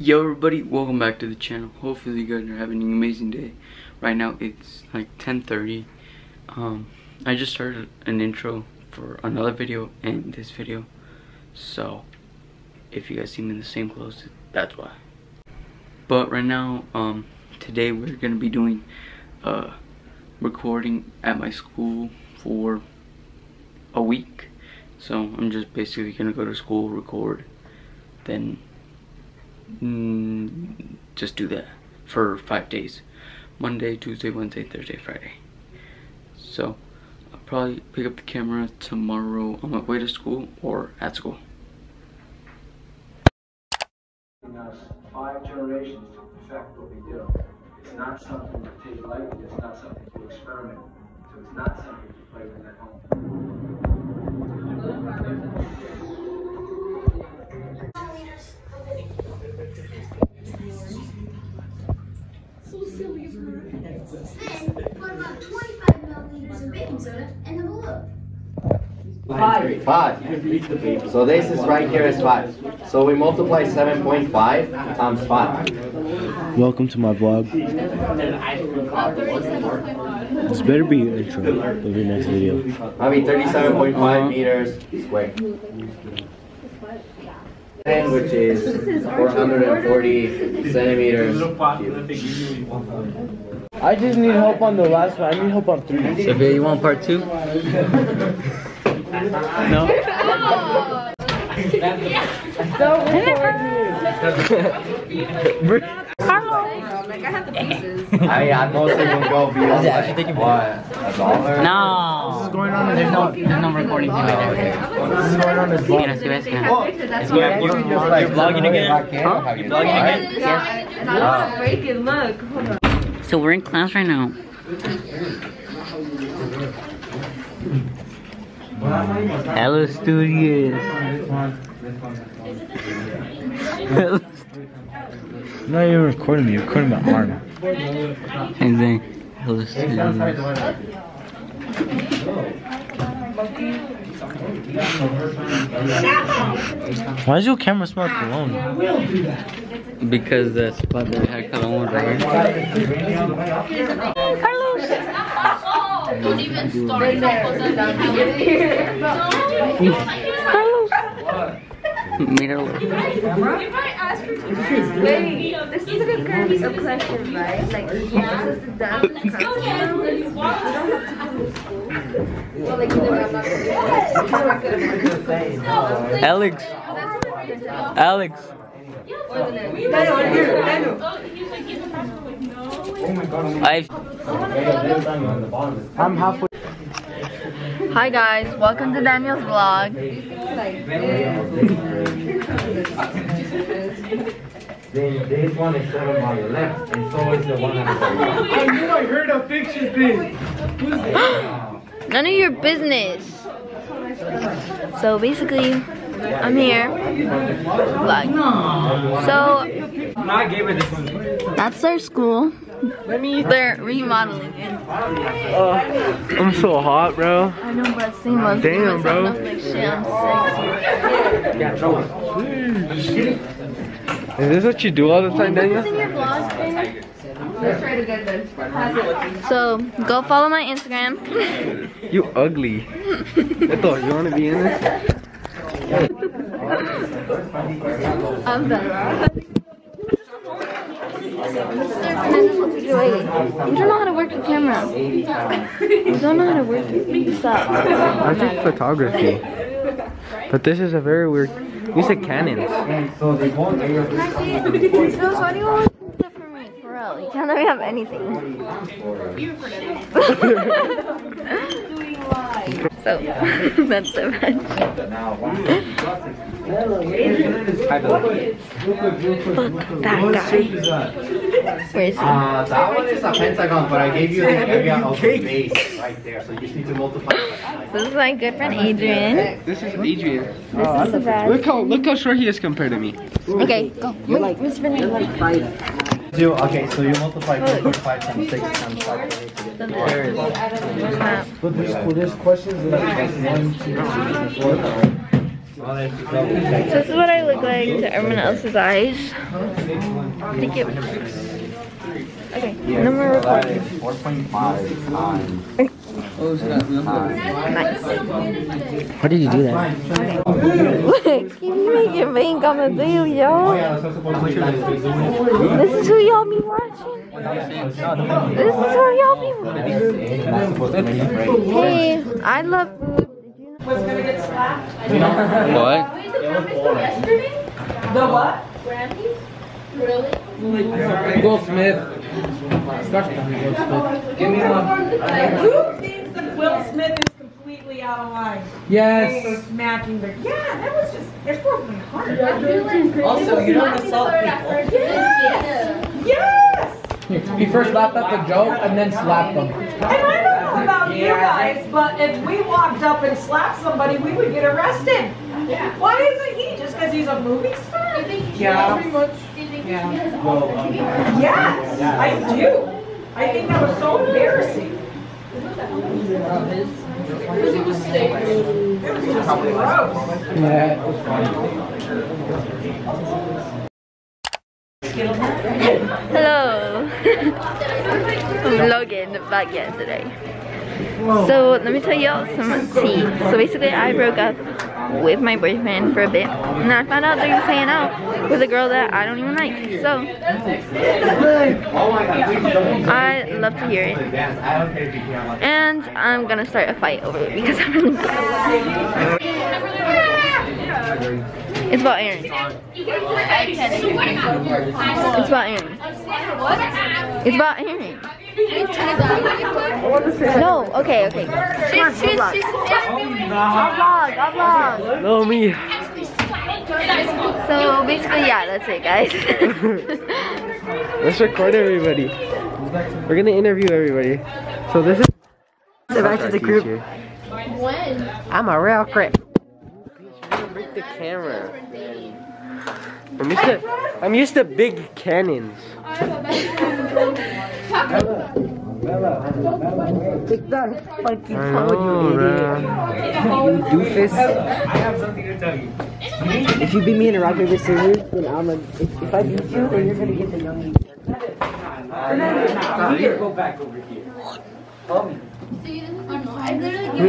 Yo everybody, welcome back to the channel. Hopefully you guys are having an amazing day. Right now it's like 10.30. Um, I just started an intro for another video and this video. So, if you guys see me in the same clothes, that's why. But right now, um, today we're going to be doing uh, recording at my school for a week. So I'm just basically going to go to school, record, then mm, just do that for five days. Monday, Tuesday, Wednesday, Thursday, Friday. So I'll probably pick up the camera tomorrow on my way to school or at school. five generations to perfect what we do. It's not something to take lightly, it's not something to experiment. So it's not something to play with at home. And what about 25 milliliters of baking soda and the balloon? Five. Five. So this is right here is five. So we multiply 7.5 times five. Welcome to my vlog. This better be an intro of your next video. I mean 37.5 uh-huh. meters square. And which is 440 centimeters. I just need help on the last one. I need help on three. So, Sophia, you want part two? no? I mean, I mostly will go beyond like, what, a dollar? No. going on There's no, there's no recording thing right there. Oh, this is going on this vlog. Mira, si ves que- It's good. You can just like vlogging again? Huh? You vlogging again? Wow. break it, look. Hold on. So we're in class right now. Hello, studios. Not even recording me, you're recording my arm. Same thing. Hello, studios. Why does your camera smell like cologne? Because the spot that we had cologne was right Don't even start. Mira, Wait, this is a good kind of question, right? Like, this is the dance costume. We don't have to do this school. Well, like, either I'm not gonna do it. Alex. Alex. I I'm halfway. Hi guys, welcome to Daniel's vlog. Then this one is seven on the left, and so is the one on the right. I knew I heard a fiction thing. None of your business. So basically, I'm here. Vlog. So I gave her this one. that's our school. They're remodeling it. Oh. I'm so hot, bro. I know, but same must Damn, bro. Like shit, I'm sexy. Is this what you do all the time, Daniel? So go follow my Instagram. You ugly. I thought you wanna be in this? I'm better. What you don't know how to work the camera. You don't know how to work it. Stop. I take photography. But this is a very weird. You said cannons. For real, you can't let me have anything. so, that's so much. Fuck that guy. Where is he? Uh, that one is a pentagon, but I gave you the area of the base right there, so you just need to multiply This is my good friend Adrian. This is Adrian. This. Look how look how short he is compared to me. Okay, go. You're like, Mr. You're five. Do, okay, so you multiply 1.5 times 6 times 5. There it is. But there's, there's questions like 1, this is what I look like to everyone else's eyes. Thank you. Okay, no more recording. 4.5 times. Nice. How did you do that? Look, you making main comment too, y'all. This is who y'all be watching. This is who y'all be watching. Hey, I love food. What? Will Smith. Who thinks that Will Smith is completely out of line? Yes. For smacking the. Yeah, that was just. It broke my heart. Also, you don't assault people. Yes! He first laughed at the joke and then slapped them. You guys, but if we walked up and slapped somebody, we would get arrested. Why isn't he? Just because he's a movie star? i think Yeah. Pretty much. Yeah. Yes, I do. I think that was so embarrassing. Because it was safe. It was just gross. Hello. I'm vlogging back again today. So let me tell y'all some tea. So basically I broke up with my boyfriend for a bit. And I found out that he was hanging out with a girl that I don't even like. So I love to hear it. And I'm gonna start a fight over it because I'm really mad. It's about Aaron. It's about Aaron. It's about Aaron. No, okay, okay. She's, she's, she's, I'll vlog, I'll vlog. No, me. So basically, yeah, that's it, guys. Let's record everybody. We're gonna interview everybody. So this is. So back to the group. I'm a real crip. Break the camera. I'm used to. I'm used to big cannons. Take that fucking iPhone, you idiot. You doofus. I have something to tell you. If you beat me in a rock, paper, scissors, then I'm a. If, if I beat you, then you're gonna get the young. Go back over here.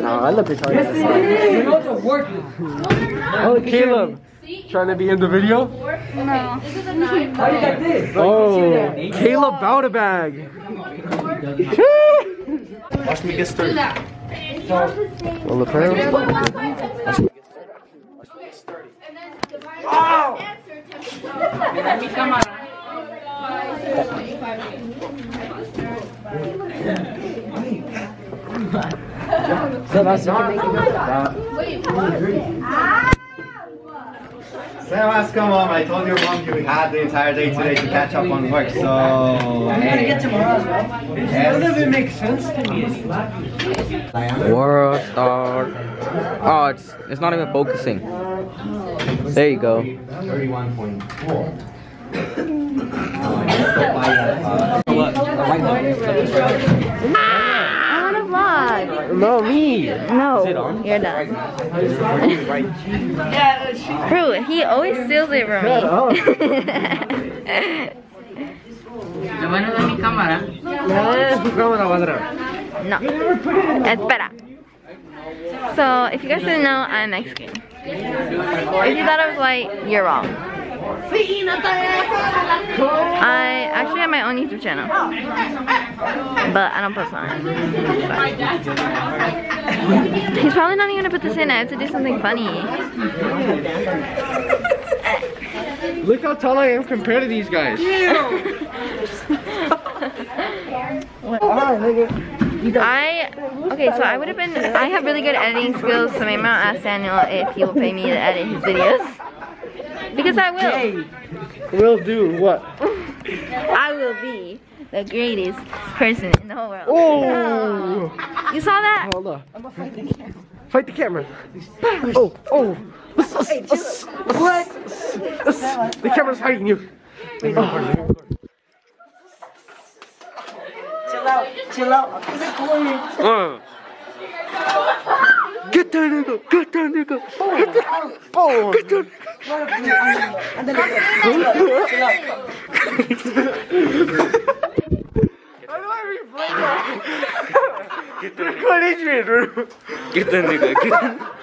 No, I love this hard. You know it's a work. Oh, Caleb. Trying to be in the video? No. How you got this? Oh, Caleb Bowdabag. Watch me get started. Well, apparently. Sebas, you can make it. Sebas, come on. I told your mom you had the entire day today to catch up on work, so. I'm gonna get tomorrow as well. Yes. None of it makes sense to me. World star. Oh, it's it's not even focusing. There you go. 31.4. No, me. No, you're done. Bro, he always steals it from me. ¿Le van a dar mi cámara? no. Espera. So, if you guys didn't know, I'm Mexican. If you thought I was white, you're wrong. I actually have my own YouTube channel. But I don't post on it. He's probably not even gonna put this in. I have to do something funny. Look how tall I am compared to these guys. I okay, so I would have been. I have really good editing skills, so maybe I'll ask Daniel if he will pay me to edit his videos. Because I will. Will do what? I will be the greatest person in the whole world. Oh! You saw that? Hold on. Fight the camera. Oh, oh. What? The camera's fighting you. Chill out, chill out. Uh. Get that nigga! Get that nigga! Get that Oh! Get that Get that nigga! Get the nigga. Get the...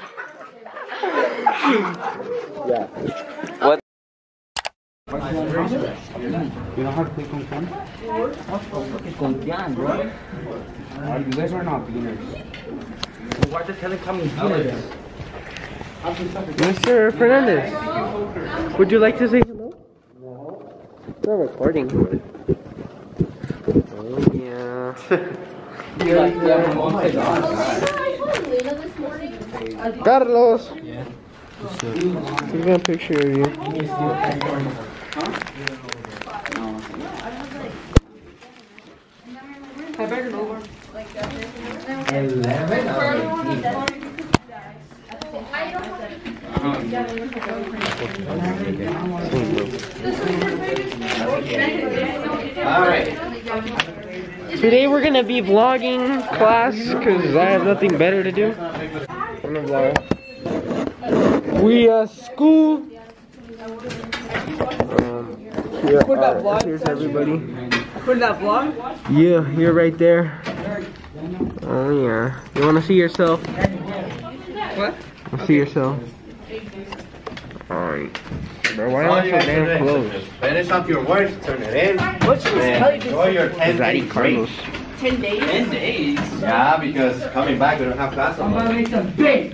What? You know how to play Kung Fu? Kung Fu, bro. Uh, you guys are not beginners. Why the telecom beginners? Mr. Fernandez, would you like to say hello? No. It's not recording. Oh, yeah. Carlos! Yeah. Take a picture of you. I better know her. Today we're gonna be vlogging class because I have nothing better to do. I'm gonna vlog. We uh school. Um, here Put that are- vlog here's session. everybody. Put that vlog. Yeah, you're right there. Oh yeah. You wanna see yourself? What? See yourself. Alright. Bro, why am I so damn close? Finish up your work, turn it in. What's this? and enjoy your 10 Zaddy days break. Carlos. Ten days. Yeah, because coming back, we don't have class on Monday.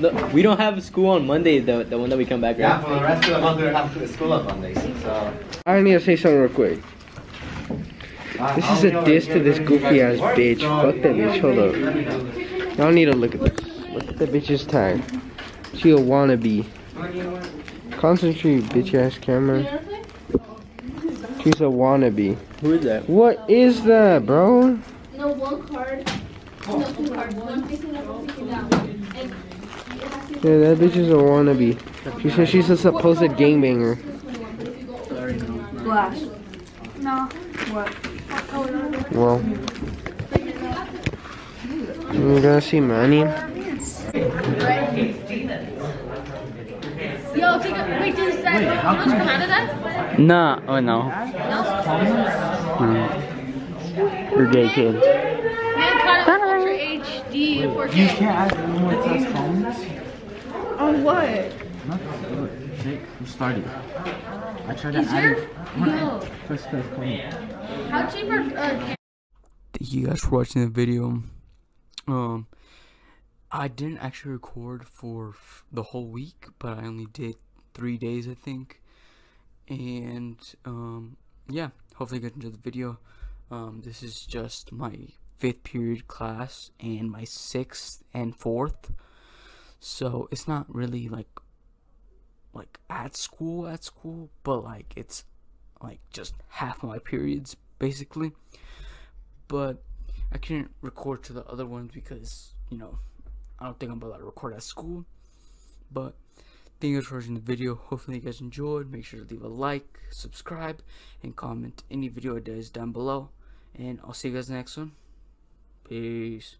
No, we don't have school on Monday, the, the one that we come back, Yeah, right? for the rest of the month, we don't have school on Mondays. So, I need to say something real quick. This is a over diss to this goofy ass bitch. Fuck that bitch. Hold up. Y'all need to look at this. Look at the bitch's tag. She a wannabe. Concentrate, bitch ass camera. She's a wannabe. Who is that? What is that, bro? No, one card. No, two cards. One facing up, one facing down. And you have to Yeah, that bitch is a wannabe. She says she's a supposed gangbanger. Glass. No. Well, you gonna see money. Yo, take a wait. Does that? Wait, those Canada? Nah, oh no. You're gay, kid. Man, HD 4K. You can't add any more class comments? On what? Nick, you started. I tried to Is add Thank you guys for watching the video. Um, I didn't actually record for the whole week, but I only did three days, I think. And um, yeah, hopefully you guys enjoyed the video. Um, this is just my fifth period class and my sixth and fourth. So it's not really like like at school at school, but like it's like just half my periods basically but I couldn't record to the other ones because you know I don't think I'm about to record at school. But thank you for watching the video. Hopefully you guys enjoyed. Make sure to leave a like, subscribe, and comment any video ideas down below. And I'll see you guys next one. Peace.